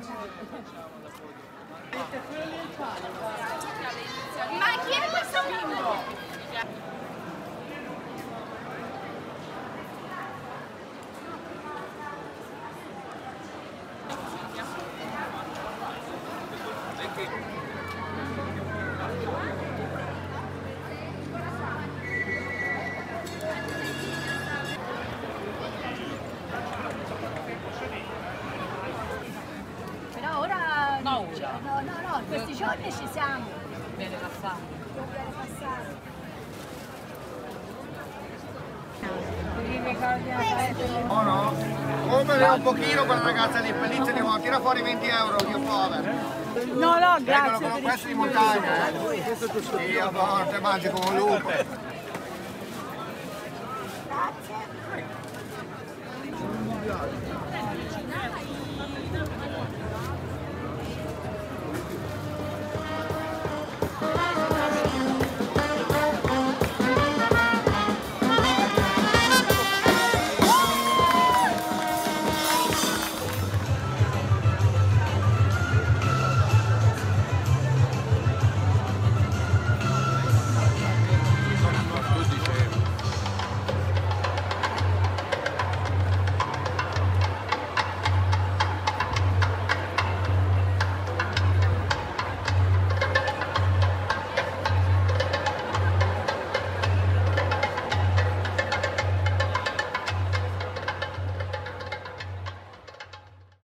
Ma chi è questo bimbo? Però No, ora. No, no, no, in questi giorni ci siamo. Viene passato. Dobbiamo passare. Oh no? Come ne ho un pochino quella ragazza lì, pelliccia di moto, tira fuori 20 euro, io povero. No, no, Eccolo grazie. con questo di montagna, eh. Io porto, mangi come un lupo. Grazie.